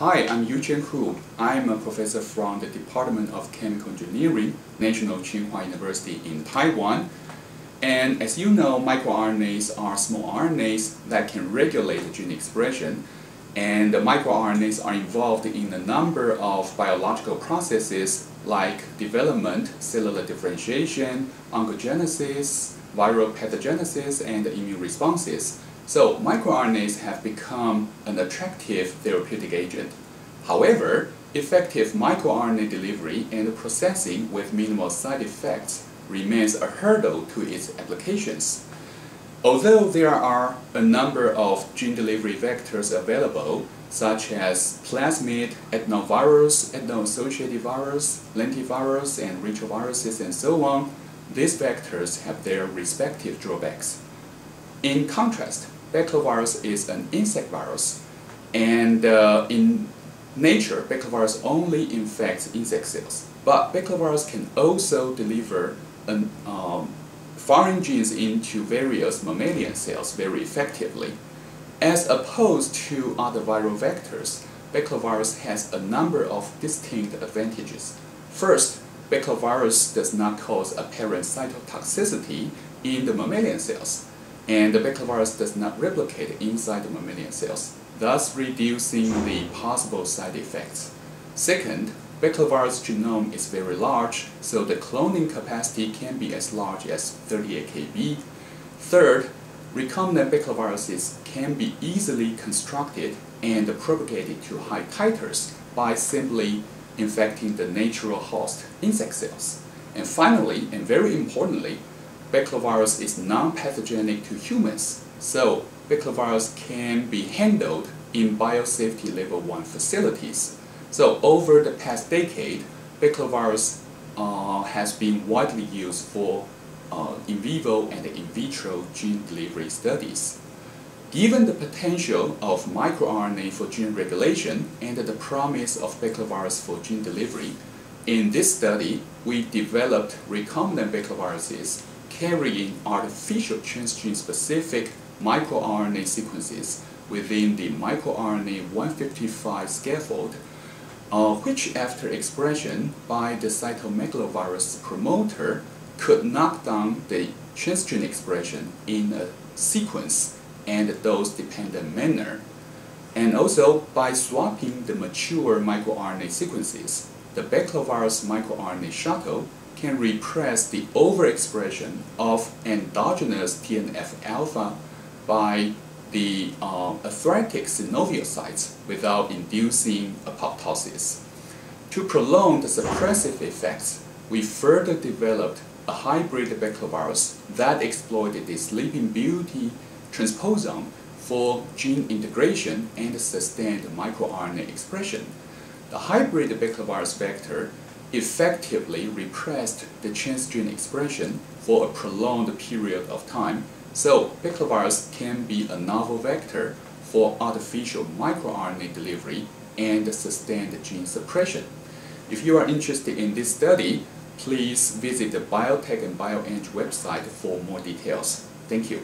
Hi, I'm Yuchen Hu. I'm a professor from the Department of Chemical Engineering, National Tsinghua University in Taiwan. And as you know, microRNAs are small RNAs that can regulate gene expression. And the microRNAs are involved in a number of biological processes like development, cellular differentiation, oncogenesis, viral pathogenesis, and immune responses. So microRNAs have become an attractive therapeutic agent. However, effective microRNA delivery and processing with minimal side effects remains a hurdle to its applications. Although there are a number of gene delivery vectors available, such as plasmid, adenovirus, adeno-associated virus, lentivirus, and retroviruses, and so on, these vectors have their respective drawbacks. In contrast, baculovirus is an insect virus, and uh, in nature, baculovirus only infects insect cells. But baculovirus can also deliver an, um, foreign genes into various mammalian cells very effectively. As opposed to other viral vectors, baculovirus has a number of distinct advantages. First, baculovirus does not cause apparent cytotoxicity in the mammalian cells, and the baculovirus does not replicate inside the mammalian cells, thus reducing the possible side effects. Second, baculovirus genome is very large, so the cloning capacity can be as large as 38 kb. Third, recombinant baculoviruses can be easily constructed and propagated to high titers by simply infecting the natural host insect cells. And finally, and very importantly, baculovirus is non-pathogenic to humans, so baculovirus can be handled in biosafety level 1 facilities. So over the past decade, baculovirus uh, has been widely used for uh, in vivo and in vitro gene delivery studies. Given the potential of microRNA for gene regulation and the promise of baculovirus for gene delivery, in this study, we developed recombinant baculoviruses carrying artificial transgene-specific microRNA sequences within the microRNA 155 scaffold, uh, which after expression by the cytomegalovirus promoter could knock down the transgene expression in a sequence and dose-dependent manner. And also, by swapping the mature microRNA sequences, the baculovirus microRNA shuttle can repress the overexpression of endogenous TNF-alpha by the uh, arthritic synoviocytes without inducing apoptosis. To prolong the suppressive effects, we further developed a hybrid baculovirus that exploited the Sleeping Beauty transposon for gene integration and sustained microRNA expression. The hybrid baculovirus vector effectively repressed the transgene expression for a prolonged period of time, so baculovirus can be a novel vector for artificial microRNA delivery and sustained gene suppression. If you are interested in this study, please visit the Biotech and BioEng website for more details. Thank you.